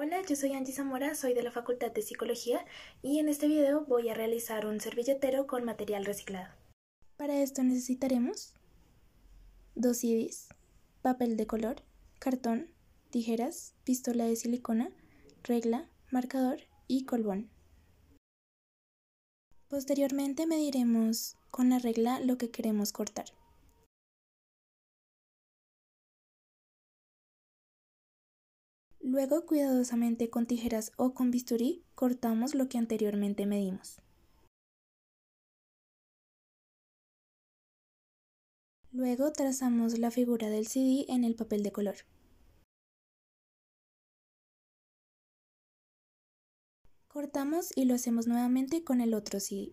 Hola, yo soy Angie Zamora, soy de la Facultad de Psicología y en este video voy a realizar un servilletero con material reciclado. Para esto necesitaremos dos CDs, papel de color, cartón, tijeras, pistola de silicona, regla, marcador y colbón. Posteriormente mediremos con la regla lo que queremos cortar. Luego, cuidadosamente con tijeras o con bisturí, cortamos lo que anteriormente medimos. Luego trazamos la figura del CD en el papel de color. Cortamos y lo hacemos nuevamente con el otro CD.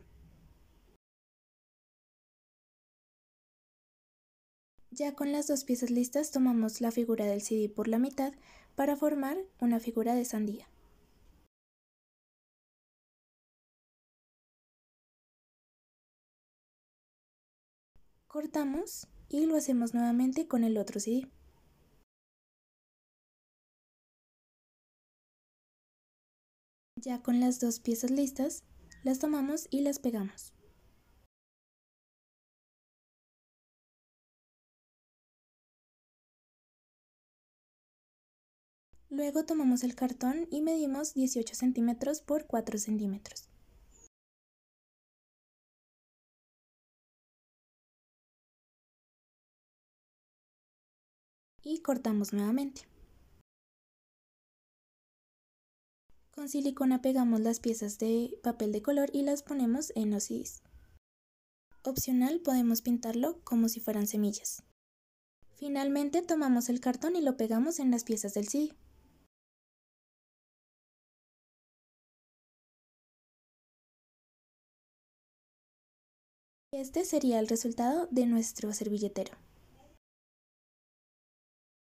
Ya con las dos piezas listas tomamos la figura del CD por la mitad para formar una figura de sandía. Cortamos y lo hacemos nuevamente con el otro CD. Ya con las dos piezas listas, las tomamos y las pegamos. Luego tomamos el cartón y medimos 18 centímetros por 4 centímetros. Y cortamos nuevamente. Con silicona pegamos las piezas de papel de color y las ponemos en los. Opcional podemos pintarlo como si fueran semillas. Finalmente tomamos el cartón y lo pegamos en las piezas del CD. Este sería el resultado de nuestro servilletero.